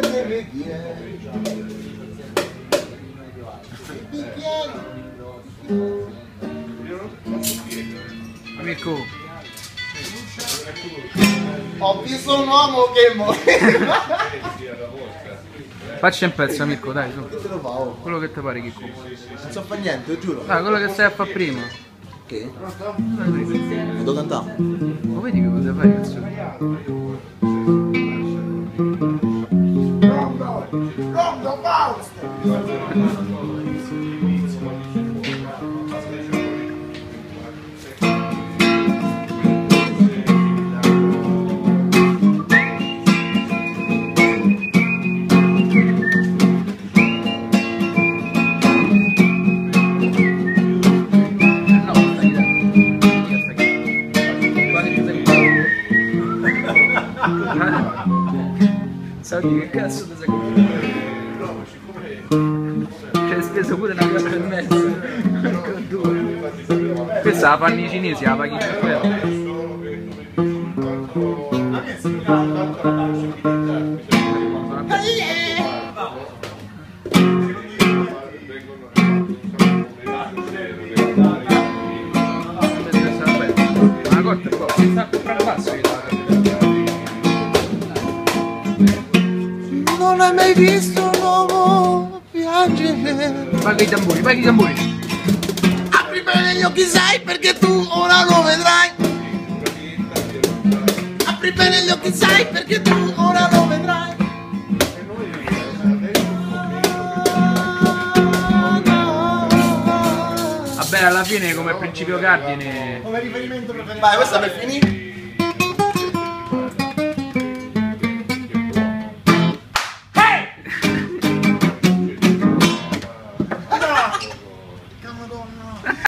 delle bicchieri. I bicchieri. Mirko, Ho visto un uomo che moreva. facci un pezzo Mirko, dai, su. Che te lo fa? oh? Quello che ti pare Chicco. Non so fa niente, giuro. Dai, quello che stai a fare prima. Che? Devo cantare. Ma vedi che cosa fai cazzo? No, stai dai. Guarda Sai che cazzo ti sei comprato? Ci hai speso pure una cosa e mezzo. Con due. Questa la fanno i cinesi, la paghi 5 euro. Non hai mai visto un uomo piangere. Paga i tamburi, paga i tamburi. Apri bene gli occhi sai perché tu ora lo vedrai. Apri bene gli occhi sai perché tu ora lo vedrai. Vabbè, alla fine come principio cardine Come riferimento preferito. Vai, questa per finire.